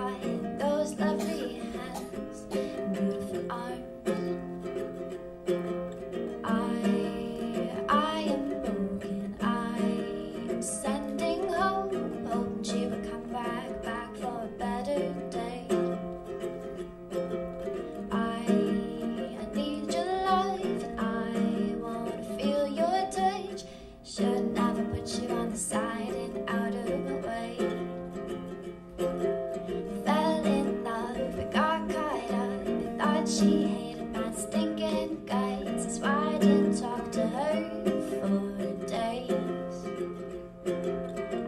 right. she hated my stinking guts. That's why I didn't talk to her for days.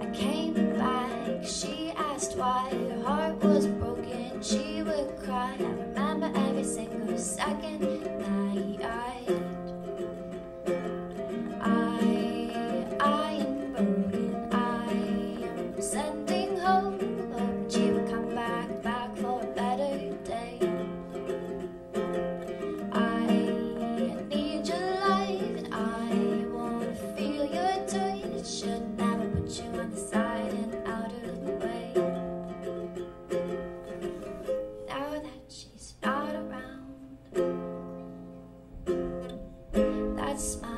I came back, she asked why her heart was broken. She would cry. the side and out of the way. Now that she's not around, that's my.